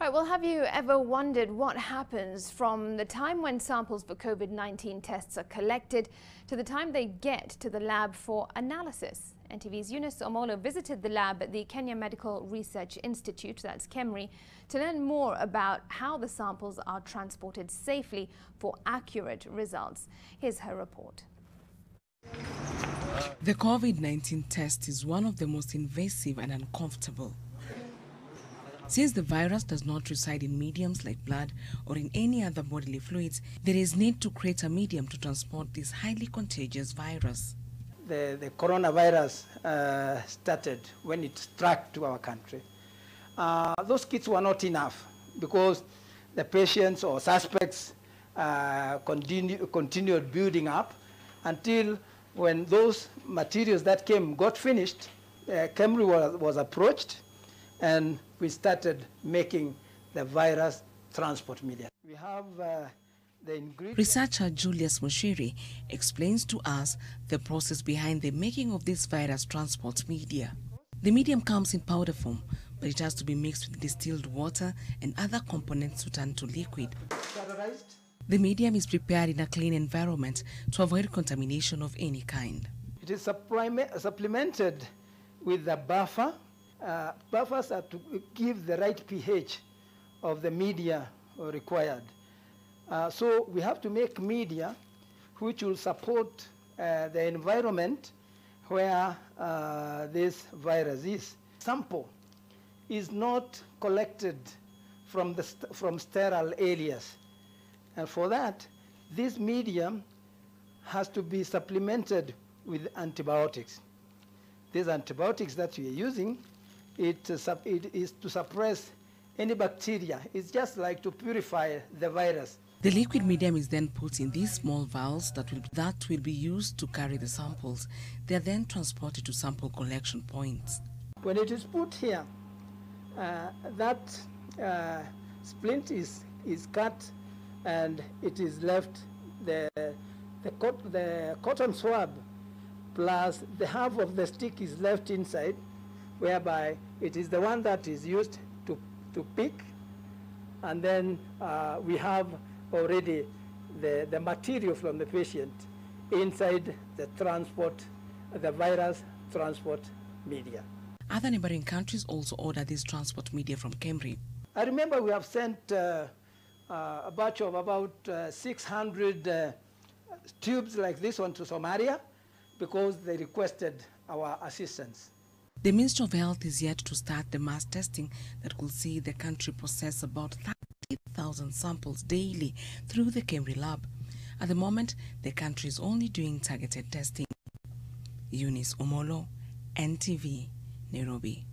Right, well, have you ever wondered what happens from the time when samples for COVID-19 tests are collected to the time they get to the lab for analysis? NTV's Eunice Omolo visited the lab at the Kenya Medical Research Institute, that's KEMRI, to learn more about how the samples are transported safely for accurate results. Here's her report. The COVID-19 test is one of the most invasive and uncomfortable. Since the virus does not reside in mediums like blood or in any other bodily fluids, there is need to create a medium to transport this highly contagious virus. The, the coronavirus uh, started when it struck to our country. Uh, those kits were not enough because the patients or suspects uh, continue, continued building up until when those materials that came got finished, uh, KEMRI was, was approached and we started making the virus transport media. We have uh, the ingredients. Researcher Julius Muchiri explains to us the process behind the making of this virus transport media. The medium comes in powder form, but it has to be mixed with distilled water and other components to turn to liquid. The medium is prepared in a clean environment to avoid contamination of any kind. It is supplemented with a buffer uh, buffers are to give the right pH of the media required. Uh, so we have to make media which will support uh, the environment where uh, this virus is. Sample is not collected from, the st from sterile areas. And for that, this medium has to be supplemented with antibiotics. These antibiotics that we are using it, it is to suppress any bacteria. It's just like to purify the virus. The liquid medium is then put in these small vials that will, that will be used to carry the samples. They are then transported to sample collection points. When it is put here, uh, that uh, splint is, is cut and it is left the, the, cot the cotton swab plus the half of the stick is left inside whereby it is the one that is used to, to pick, and then uh, we have already the, the material from the patient inside the transport, the virus transport media. Other neighboring countries also order this transport media from KEMRI. I remember we have sent uh, uh, a batch of about uh, 600 uh, tubes like this one to Somalia because they requested our assistance. The Ministry of Health is yet to start the mass testing that will see the country process about 30,000 samples daily through the KEMRI lab. At the moment, the country is only doing targeted testing. Eunice Omolo, NTV, Nairobi.